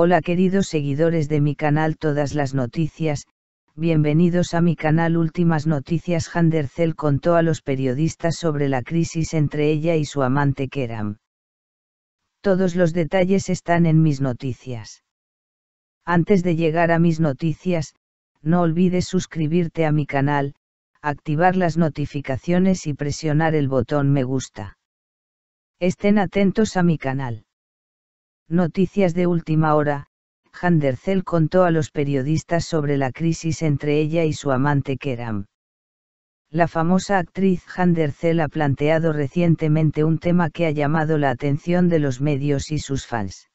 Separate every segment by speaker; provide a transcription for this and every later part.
Speaker 1: Hola queridos seguidores de mi canal Todas las Noticias, bienvenidos a mi canal Últimas Noticias. Handercel contó a los periodistas sobre la crisis entre ella y su amante Keram. Todos los detalles están en mis noticias. Antes de llegar a mis noticias, no olvides suscribirte a mi canal, activar las notificaciones y presionar el botón me gusta. Estén atentos a mi canal. Noticias de última hora, Handercel contó a los periodistas sobre la crisis entre ella y su amante Keram. La famosa actriz Handercel ha planteado recientemente un tema que ha llamado la atención de los medios y sus fans.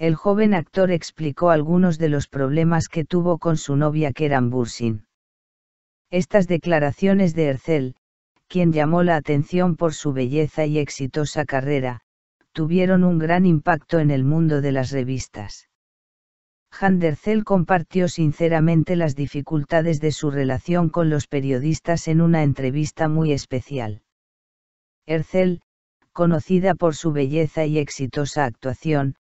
Speaker 1: El joven actor explicó algunos de los problemas que tuvo con su novia Keram Bursin. Estas declaraciones de Ercel, quien llamó la atención por su belleza y exitosa carrera, tuvieron un gran impacto en el mundo de las revistas. Handercel compartió sinceramente las dificultades de su relación con los periodistas en una entrevista muy especial. Ercel, conocida por su belleza y exitosa actuación,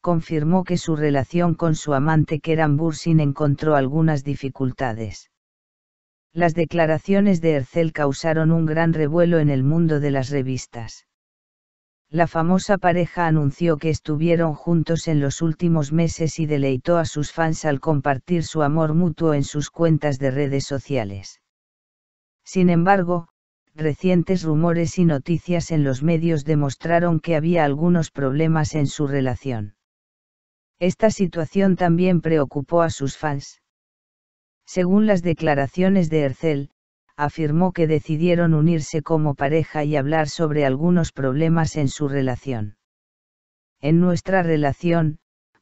Speaker 1: confirmó que su relación con su amante Keran Bursin encontró algunas dificultades. Las declaraciones de Ercel causaron un gran revuelo en el mundo de las revistas la famosa pareja anunció que estuvieron juntos en los últimos meses y deleitó a sus fans al compartir su amor mutuo en sus cuentas de redes sociales. Sin embargo, recientes rumores y noticias en los medios demostraron que había algunos problemas en su relación. Esta situación también preocupó a sus fans. Según las declaraciones de Ercel, afirmó que decidieron unirse como pareja y hablar sobre algunos problemas en su relación. En nuestra relación,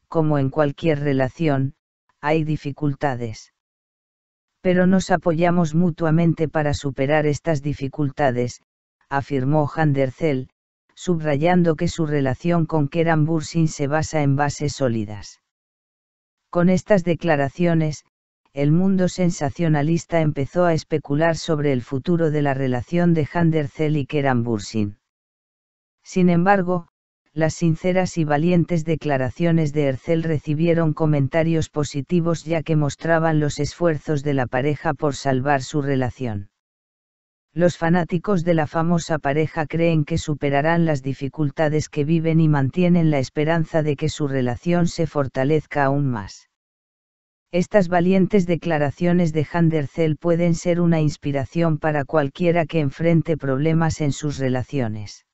Speaker 1: como en cualquier relación, hay dificultades. Pero nos apoyamos mutuamente para superar estas dificultades, afirmó Handercel, subrayando que su relación con Keran Bursin se basa en bases sólidas. Con estas declaraciones, el mundo sensacionalista empezó a especular sobre el futuro de la relación de Handercel y Keran Bursin. Sin embargo, las sinceras y valientes declaraciones de Ercel recibieron comentarios positivos ya que mostraban los esfuerzos de la pareja por salvar su relación. Los fanáticos de la famosa pareja creen que superarán las dificultades que viven y mantienen la esperanza de que su relación se fortalezca aún más. Estas valientes declaraciones de Handercel pueden ser una inspiración para cualquiera que enfrente problemas en sus relaciones.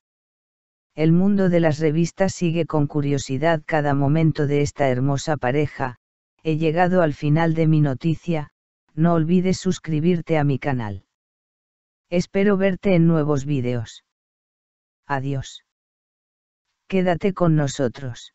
Speaker 1: El mundo de las revistas sigue con curiosidad cada momento de esta hermosa pareja, he llegado al final de mi noticia, no olvides suscribirte a mi canal. Espero verte en nuevos vídeos. Adiós. Quédate con nosotros.